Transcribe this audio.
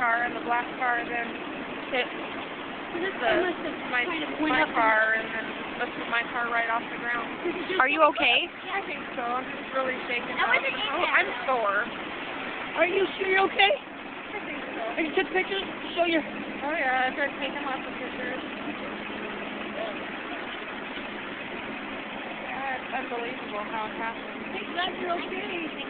car and the black car and then hit This the, my, my car and then lifted my car right off the ground. Are you okay? I think so. I'm just really shaken up. Oh. I'm sore. Are you sure you're okay? I think so. Are you took pictures? to Show your... Oh yeah, I started taking lots of pictures. Yeah, it's unbelievable how it happened. Thank God you're okay.